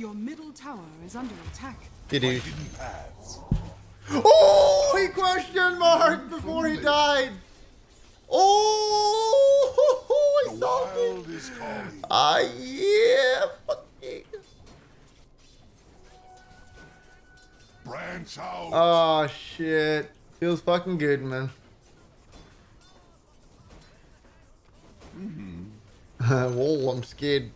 Your middle tower is under attack. Did he? Oh, he question mark before he died. Oh, I saw it. Ah, yeah. Branch out. Oh, shit. Feels fucking good, man. Whoa, I'm scared.